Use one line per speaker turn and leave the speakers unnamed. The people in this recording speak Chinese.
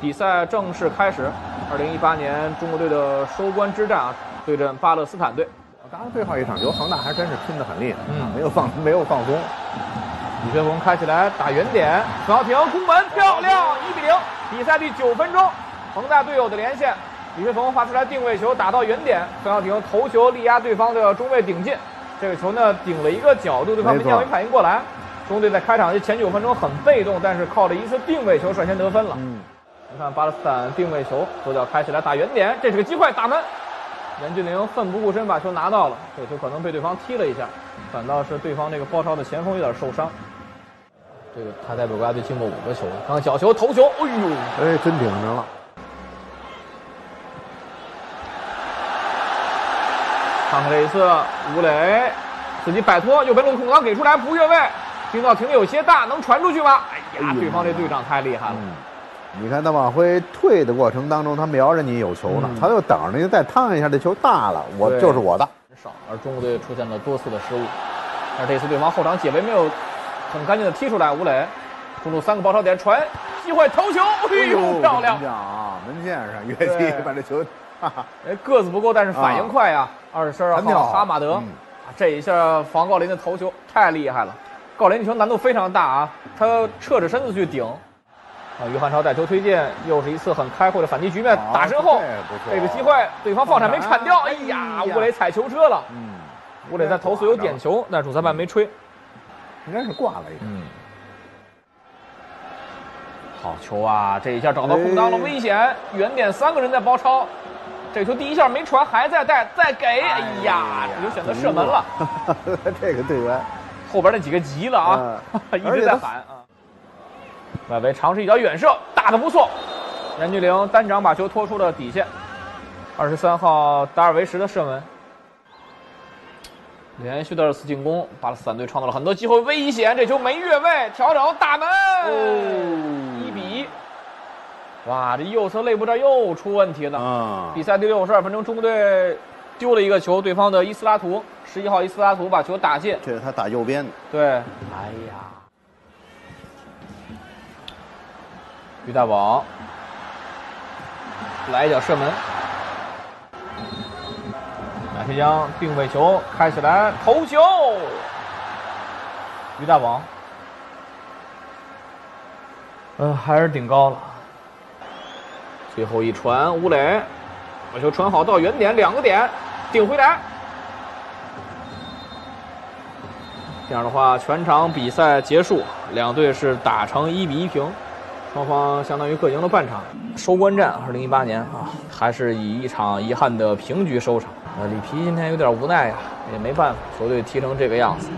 比赛正式开始。二零一八年中国队的收官之战啊，对阵巴勒斯坦队。
刚刚，最后一场球，恒大还真是拼得很厉害，
嗯
没有放没有放松。
李学鹏开起来打远点，孙浩廷攻门漂亮，一比零。比赛第九分钟，恒大队友的连线，李学鹏发出来定位球打到远点，孙浩廷头球力压对方的中卫顶进，这个球呢顶了一个角度，对方门将没反应过来。中国队在开场的前九分钟很被动，但是靠着一次定位球率先得分了。
嗯，
你看巴勒斯坦定位球，左脚开起来打远点，这是个机会，打门。任俊凌奋不顾身把球拿到了，这球可能被对方踢了一下，反倒是对方这个包抄的前锋有点受伤。这个他代表国家队进过五个球，刚刚角球头球，哎呦，
哎，真顶上了。
看看这一次吴磊自己摆脱右边路空档给出来不越位，听到停的有些大，能传出去吗？哎呀，对方这队长太厉害了。
嗯，你看他往回退的过程当中，他瞄着你有球呢，
嗯
他就等着你再趟一下，这球大了，我就是我的。
少，而中国队出现了多次的失误，但是这次对方后场解围没有很干净的踢出来，吴磊中路三个包抄点传机会头球，哎呦漂亮
啊，门线上越
对
踢把这球，哈哈，
哎个子不够，但是反应快啊，二十二号哈马德，这一下防郜林的头球太厉害了，郜林的球难度非常大啊，他侧着身子去顶。啊，于汉超带球推进，又是一次很开阔的反击局面，打身后
这
个机会，对方放铲没铲掉，哎
哎
呀，吴磊踩球车了。
嗯，
吴磊在投诉有点球，但主裁判没吹。
应该是挂了一个。
嗯，好球啊！这一下找到空当了，
哎
危险！远点三个人在包抄，这球第一下没传，还在带，再给，哎呀，这就选择射门了。
这个队员，
后边那几个急了啊，一直在喊啊。外围尝试一脚远射，打得不错。任俊凌单掌把球拖出了底线。二十三号达尔维什的射门，连续的二次进攻，巴勒斯坦队创造了很多机会，危险，这球没越位，调整打门，一比一。哇，这右侧肋部这儿又出问题了。
啊
比赛第六十二分钟，中国队丢了一个球，对方的伊斯拉图，十一号伊斯拉图把球打进。
这是他打右边的，
对，哎呀，于大宝。来一脚射门，马天江定位球开起来，头球，于大宝，呃，还是顶高了。最后一传，吴磊。把球传好到原点，两个点顶回来。这样的话，全场比赛结束，两队是打成一比一平，双方相当于各赢了半场。收官战，二零一八年啊，还是以一场遗憾的平局收场。呃，里皮今天有点无奈呀、也没办法，球队踢成这个样子。